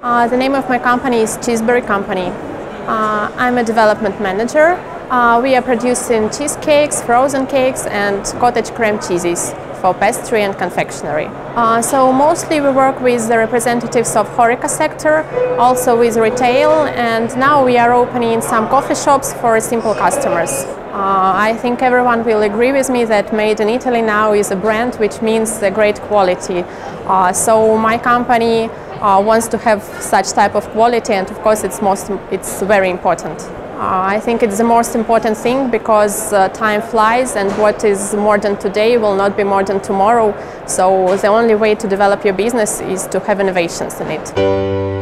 Uh, the name of my company is Cheeseberry Company. Uh, I'm a development manager. Uh, we are producing cheesecakes, frozen cakes, and cottage cream cheeses for pastry and confectionery. Uh, so mostly we work with the representatives of HoReCa sector, also with retail, and now we are opening some coffee shops for simple customers. Uh, I think everyone will agree with me that Made in Italy now is a brand which means a great quality. Uh, so my company uh, wants to have such type of quality and of course it's, most, it's very important. Uh, I think it's the most important thing because uh, time flies and what is modern today will not be modern tomorrow. So the only way to develop your business is to have innovations in it.